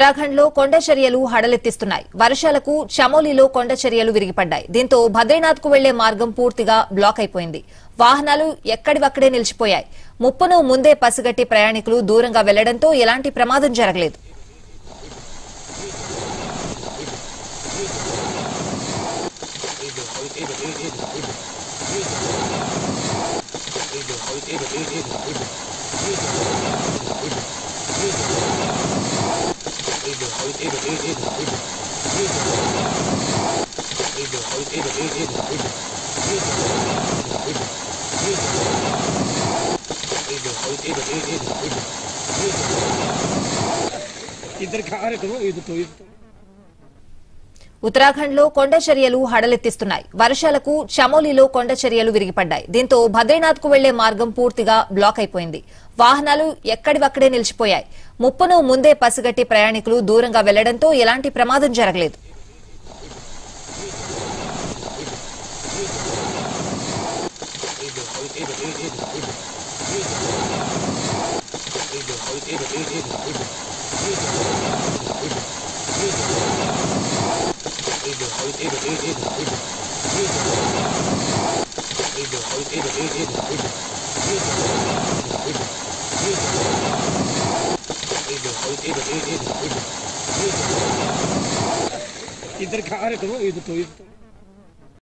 ఉత్తరాఖండ్లో కొండ చర్యలు హడలెత్తిస్తున్నాయి. వర్షాలకు చమోలీలో కొండ చర్యలు విరిగిపడ్డాయి. దీంతో బద్రీనాథ్కు వెళ్ళే మార్గం పూర్తిగా బ్లాక్ అయిపోయింది. వాహనాలు ఎక్కడివక్కడే నిలిచిపోయాయి. ముప్పును ముందే పసిగట్టి ప్రయాణికులు దూరంగా వెళ్ళడంతో ఎలాంటి ప్రమాదం జరగలేదు. इधर खा रहे तो इधर तो इधर तो ఉత్తరాఖండ్లో కొండ చర్యలు హడలెత్తిస్తున్నాయి. వర్షాలకు చమోలీలో కొండ చర్యలు విరిగిపడ్డాయి. దీంతో భద్రీనాథ్కు వెళ్ళే మార్గం పూర్తిగా బ్లాక్ అయిపోయింది. వాహనాలు ఎక్కడివక్కడే నిలిచిపోయాయి. ముప్పును ముందే పసిగట్టి ప్రయాణికులు దూరంగా వెళ్ళడంతో ఎలాంటి ప్రమాదం జరగలేదు. حاولت ايده ايده ايده